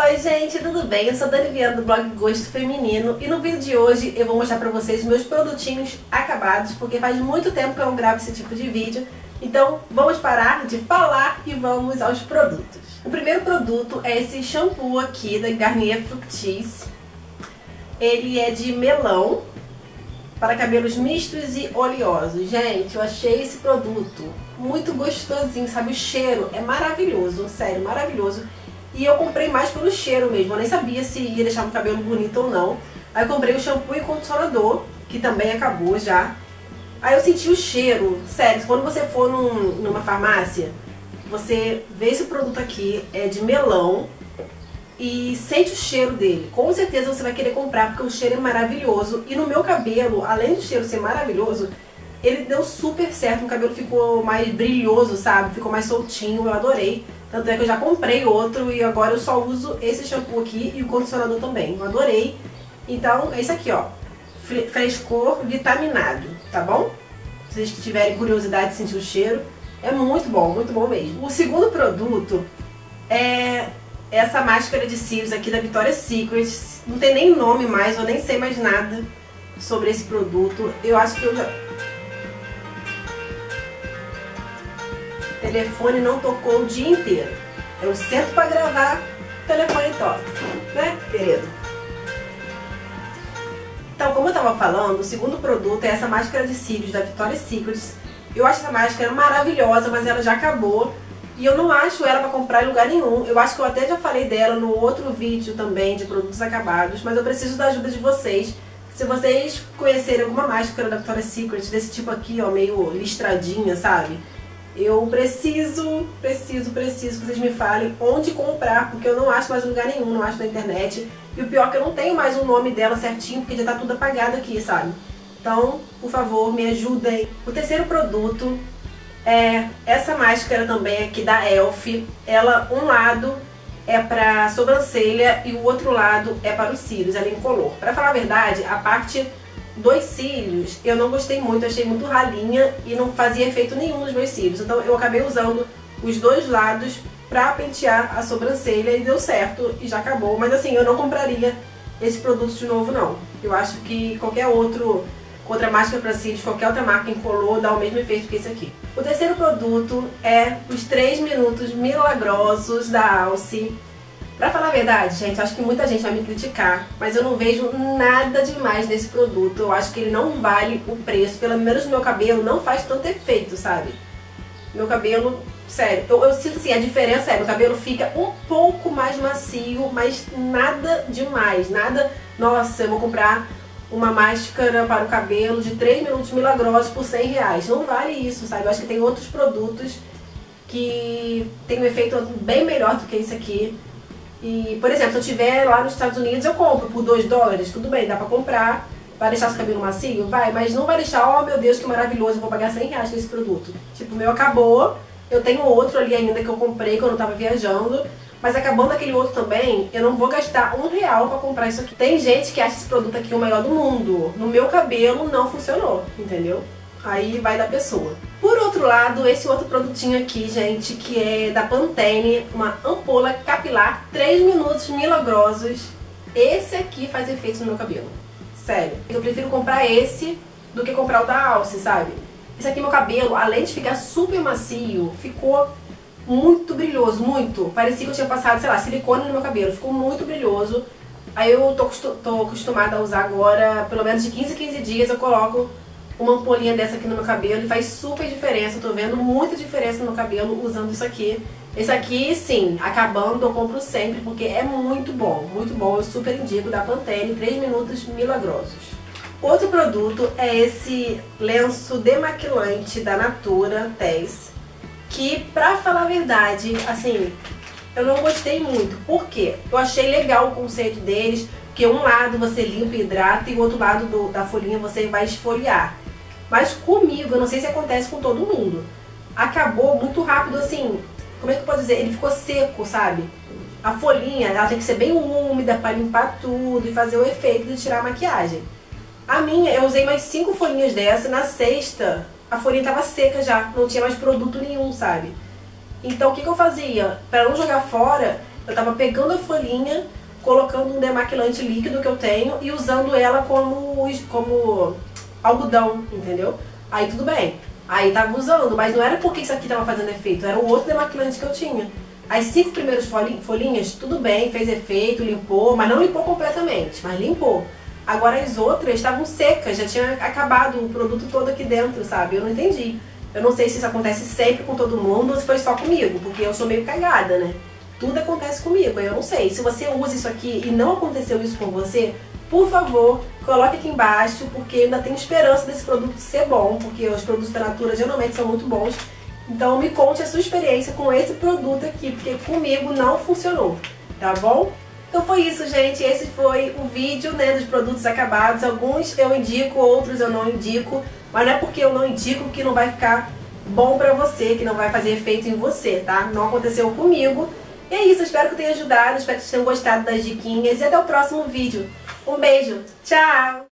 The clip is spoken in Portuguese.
Oi gente, tudo bem? Eu sou a Dani Viana do blog Gosto Feminino e no vídeo de hoje eu vou mostrar pra vocês meus produtinhos acabados porque faz muito tempo que eu não gravo esse tipo de vídeo então vamos parar de falar e vamos aos produtos. O primeiro produto é esse shampoo aqui da Garnier Fructis. Ele é de melão para cabelos mistos e oleosos. Gente, eu achei esse produto muito gostosinho, sabe? O cheiro é maravilhoso, sério, maravilhoso. E eu comprei mais pelo cheiro mesmo, eu nem sabia se ia deixar o cabelo bonito ou não. Aí eu comprei o shampoo e condicionador, que também acabou já. Aí eu senti o cheiro, sério, quando você for num, numa farmácia, você vê esse produto aqui, é de melão, e sente o cheiro dele. Com certeza você vai querer comprar, porque o cheiro é maravilhoso. E no meu cabelo, além do cheiro ser maravilhoso, ele deu super certo, o cabelo ficou mais brilhoso, sabe? Ficou mais soltinho, eu adorei. Tanto é que eu já comprei outro e agora eu só uso esse shampoo aqui e o condicionador também. Eu adorei. Então, é isso aqui, ó. Frescor vitaminado, tá bom? Vocês que tiverem curiosidade de sentir o cheiro, é muito bom, muito bom mesmo. O segundo produto é essa máscara de cílios aqui da Victoria's Secret. Não tem nem nome mais, eu nem sei mais nada sobre esse produto. Eu acho que eu já telefone não tocou o dia inteiro. Eu sento para gravar, o telefone toca, né, querido? Então, como eu estava falando, o segundo produto é essa máscara de cílios da Victoria's Secret. Eu acho essa máscara maravilhosa, mas ela já acabou. E eu não acho ela para comprar em lugar nenhum. Eu acho que eu até já falei dela no outro vídeo também de produtos acabados, mas eu preciso da ajuda de vocês. Se vocês conhecerem alguma máscara da Victoria's Secret desse tipo aqui, ó, meio listradinha, sabe? Eu preciso, preciso, preciso que vocês me falem onde comprar, porque eu não acho mais lugar nenhum, não acho na internet. E o pior é que eu não tenho mais o nome dela certinho, porque já tá tudo apagado aqui, sabe? Então, por favor, me ajudem. O terceiro produto é essa máscara também aqui da Elf. Ela, um lado é para sobrancelha e o outro lado é para os cílios, ela é incolor. Para falar a verdade, a parte Dois cílios eu não gostei muito, achei muito ralinha e não fazia efeito nenhum nos meus cílios. Então eu acabei usando os dois lados pra pentear a sobrancelha e deu certo e já acabou. Mas assim, eu não compraria esse produto de novo não. Eu acho que qualquer outro, outra máscara para cílios, qualquer outra marca incolor dá o mesmo efeito que esse aqui. O terceiro produto é os 3 minutos milagrosos da Alce. Pra falar a verdade, gente, acho que muita gente vai me criticar, mas eu não vejo nada demais nesse produto. Eu acho que ele não vale o preço. Pelo menos no meu cabelo não faz tanto efeito, sabe? Meu cabelo, sério, eu, eu sinto assim, a diferença é, meu cabelo fica um pouco mais macio, mas nada demais, nada, nossa, eu vou comprar uma máscara para o cabelo de 3 minutos milagrosos por 100 reais. Não vale isso, sabe? Eu acho que tem outros produtos que tem um efeito bem melhor do que esse aqui. E, por exemplo, se eu tiver lá nos Estados Unidos, eu compro por 2 dólares, tudo bem, dá pra comprar. Vai deixar seu cabelo macio? Vai, mas não vai deixar, oh meu Deus, que maravilhoso, eu vou pagar 100 reais nesse produto. Tipo, o meu acabou, eu tenho outro ali ainda que eu comprei quando eu tava viajando, mas acabando aquele outro também, eu não vou gastar um real pra comprar isso aqui. Tem gente que acha esse produto aqui o melhor do mundo. No meu cabelo não funcionou, entendeu? Aí vai da pessoa. Por outro lado, esse outro produtinho aqui, gente, que é da Pantene, uma ampola capilar 3 minutos milagrosos. Esse aqui faz efeito no meu cabelo. Sério. Eu prefiro comprar esse do que comprar o da Alce, sabe? Esse aqui meu cabelo, além de ficar super macio, ficou muito brilhoso, muito. Parecia que eu tinha passado, sei lá, silicone no meu cabelo. Ficou muito brilhoso. Aí eu tô, tô acostumada a usar agora, pelo menos de 15 a 15 dias eu coloco uma ampolinha dessa aqui no meu cabelo e faz super diferença. Eu tô vendo muita diferença no meu cabelo usando isso aqui. Esse aqui, sim, acabando eu compro sempre porque é muito bom, muito bom. Eu super indico da Pantene, 3 minutos milagrosos. Outro produto é esse lenço demaquilante da Natura Tess, que pra falar a verdade, assim, eu não gostei muito. Por quê? Eu achei legal o conceito deles, porque um lado você limpa e hidrata e o outro lado do, da folhinha você vai esfoliar. Mas comigo, eu não sei se acontece com todo mundo, acabou muito rápido assim. Como é que eu posso dizer? Ele ficou seco, sabe? A folhinha, ela tem que ser bem úmida para limpar tudo e fazer o efeito de tirar a maquiagem. A minha, eu usei mais cinco folhinhas dessa, na sexta a folhinha tava seca já, não tinha mais produto nenhum, sabe? Então o que, que eu fazia? Para não jogar fora, Eu tava pegando a folhinha, colocando um demaquilante líquido que eu tenho e usando ela como, como algodão, entendeu? Aí tudo bem. Aí tava usando, mas não era porque isso aqui tava fazendo efeito, era o outro demaquilante que eu tinha. As cinco primeiras folhinhas, tudo bem, fez efeito, limpou, mas não limpou completamente, mas limpou. Agora as outras estavam secas, já tinha acabado o produto todo aqui dentro, sabe? Eu não entendi. Eu não sei se isso acontece sempre com todo mundo ou se foi só comigo, porque eu sou meio cagada, né? Tudo acontece comigo, eu não sei. Se você usa isso aqui e não aconteceu isso com você, por favor, coloque aqui embaixo, porque ainda tenho esperança desse produto ser bom, porque os produtos da Natura geralmente são muito bons. Então me conte a sua experiência com esse produto aqui, porque comigo não funcionou, tá bom? Então foi isso, gente. Esse foi o vídeo né, dos produtos acabados. Alguns eu indico, outros eu não indico. Mas não é porque eu não indico que não vai ficar bom pra você, que não vai fazer efeito em você, tá? Não aconteceu comigo. E é isso, espero que tenha ajudado, espero que vocês tenham gostado das diquinhas e até o próximo vídeo. Um beijo, tchau!